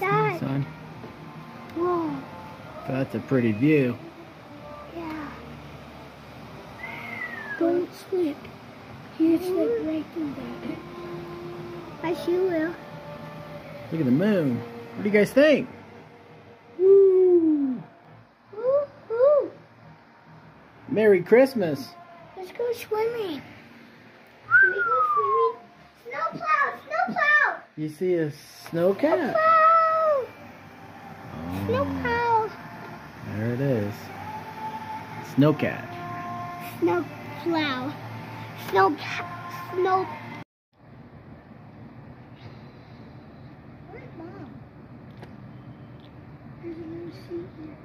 Dad. Son, Whoa. that's a pretty view. Yeah. Don't slip. You slip right through that. Yes, you will. Look at the moon. What do you guys think? Woo! Woo, woo. Merry Christmas. Let's go swimming. Can we go swimming? Snowplow! Snowplow! You see a snowcat? Plow! Oh, Snowplow! there it is. Snowcat. Snowplow. Snow. plow. Snow. Where's mom? There's a little seat here.